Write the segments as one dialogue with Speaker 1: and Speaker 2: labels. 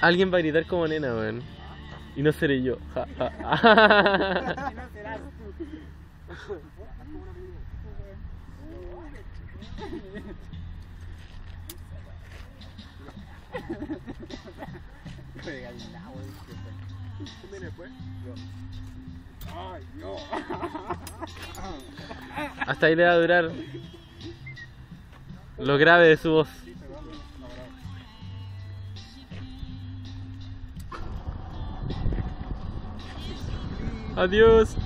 Speaker 1: Alguien va a gritar como nena, weón. Y no seré yo. Hasta ahí le va a durar lo grave de su voz. Adiós.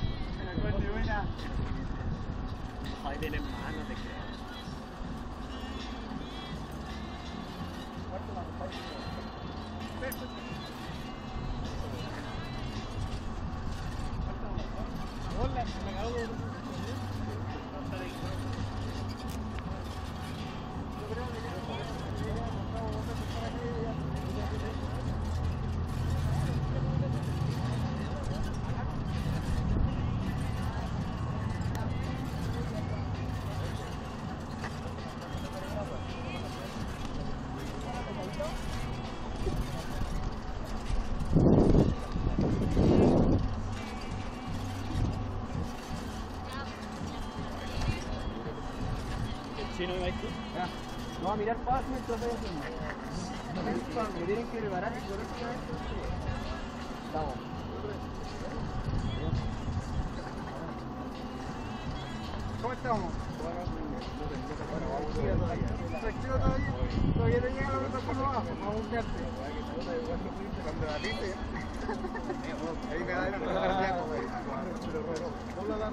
Speaker 1: Chino me
Speaker 2: No, a mirar voy haciendo. Me tienen que preparar correctamente. Vamos. ¿Cómo estamos? Todavía. Todavía no llega la otra por buscarte. Cuando me da güey. Dobla la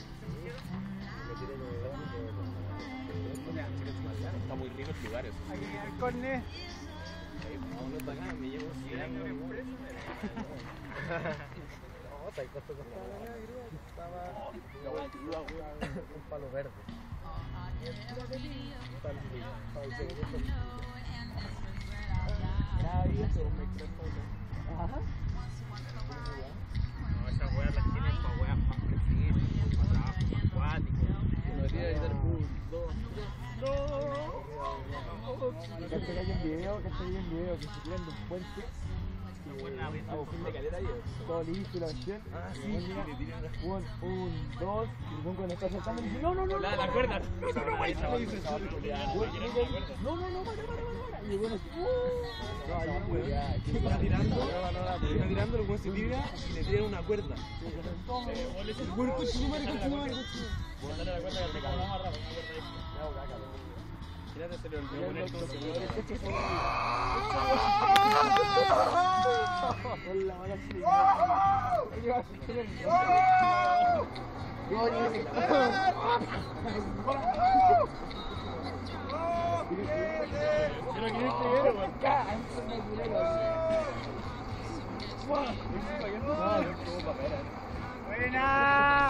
Speaker 3: tirar así. Bien, ahí. Peor, ya tenemos que grabar.
Speaker 2: Oye, de la. Aquí corne.
Speaker 3: Me llevo 100 años.
Speaker 2: Un palo verde. Ajá.
Speaker 3: No, esas weas las tienen para weas más precisas, para trabajo más acuático. No debería gritar un, dos,
Speaker 2: Que te caiga un video, que te caiga un video, que se tiren de un puente. Todo listo y la cuestión.
Speaker 3: Ah, sí, que
Speaker 2: Un, un, dos, y el cuando está saltando, dice, no, no, no,
Speaker 3: La,
Speaker 2: no,
Speaker 3: la
Speaker 2: no,
Speaker 3: cuerda.
Speaker 2: no, no, no, no, no, no, para, para, para, y bueno, uh,
Speaker 3: ¿Qué está tirando? Está tirando, el se tira y le tiran una cuerda.
Speaker 2: el bueno, coche, madre, coche, madre, coche.
Speaker 3: Fíjate, se le olvidó poner todo Este era, weón.
Speaker 2: Buena.